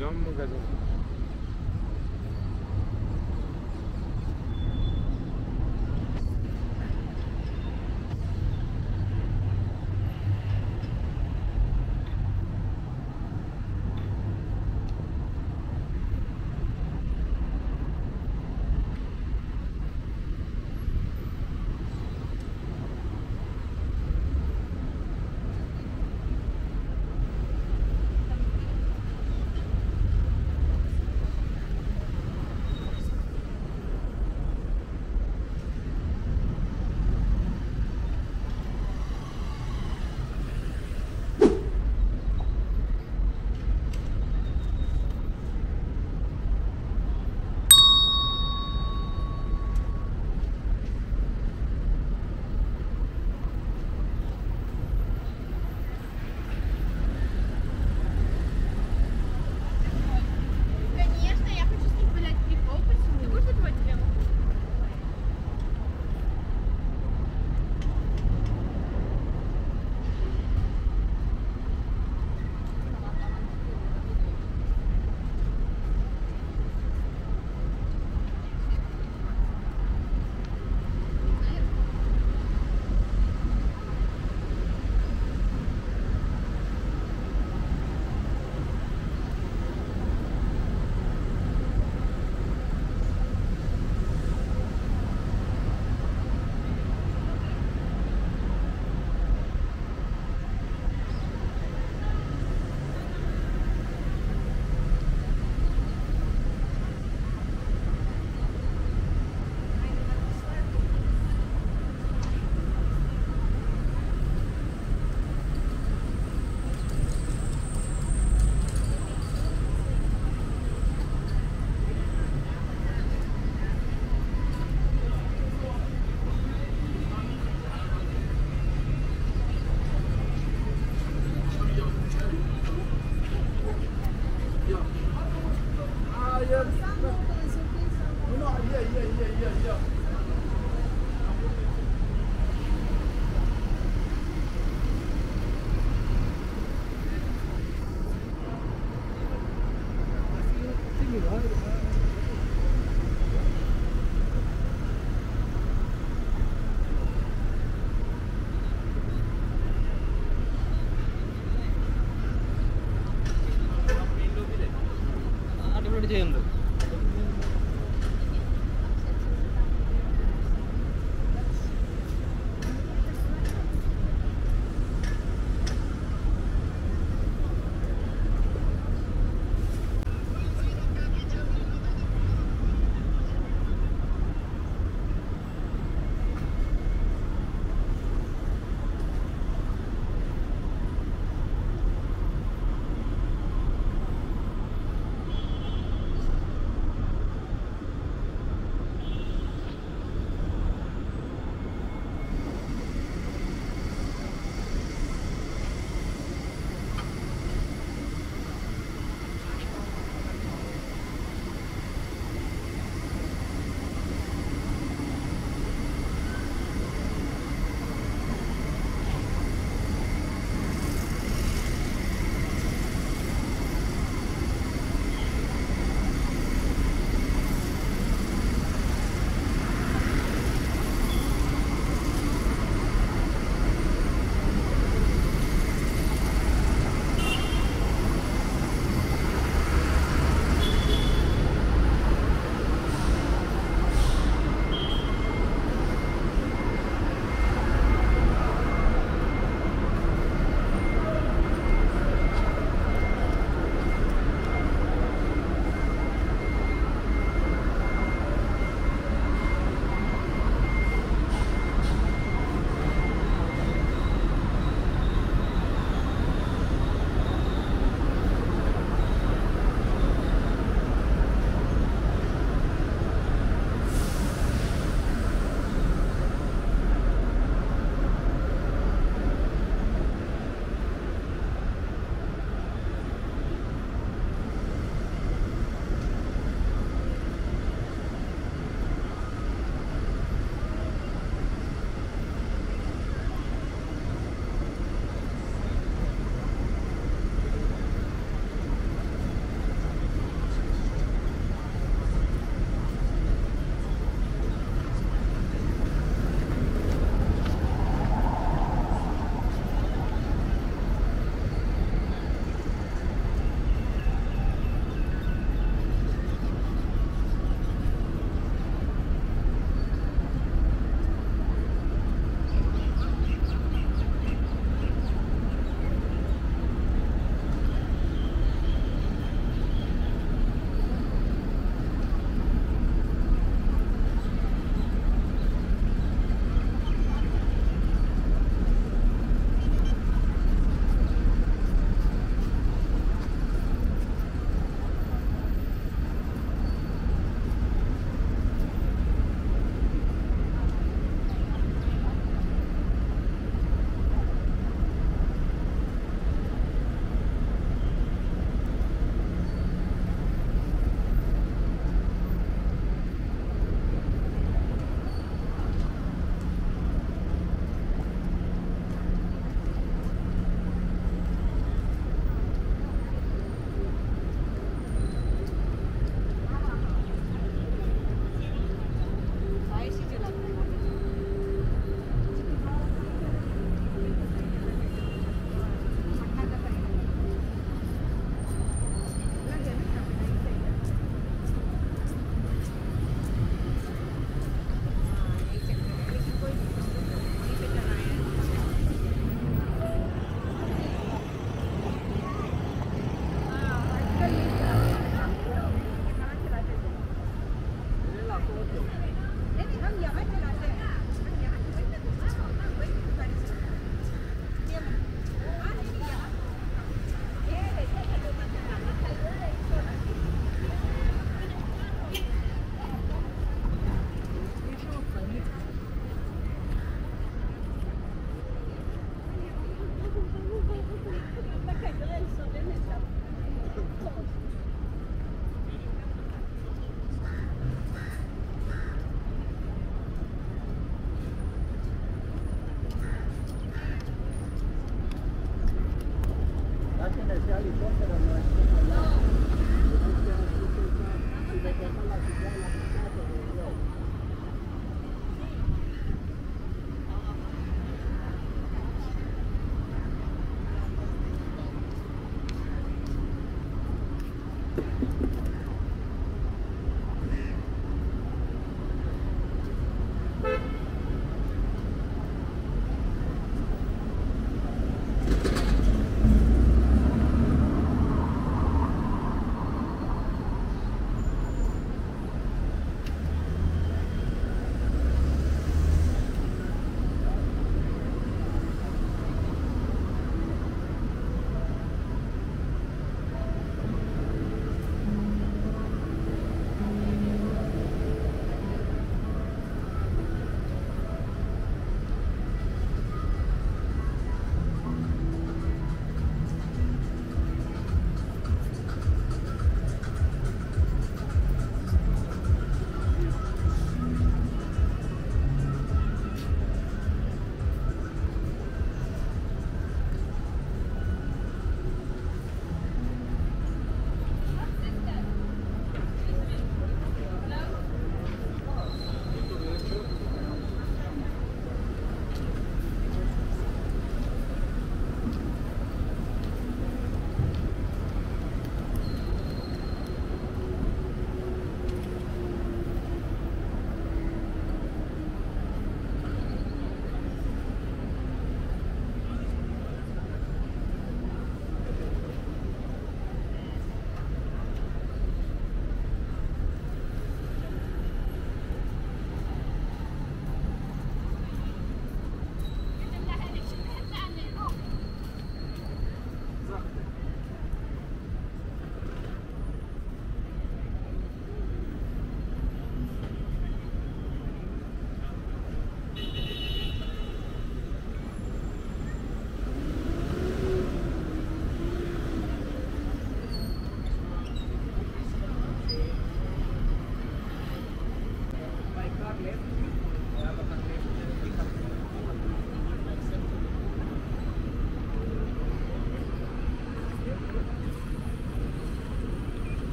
Hocam mı gazoz?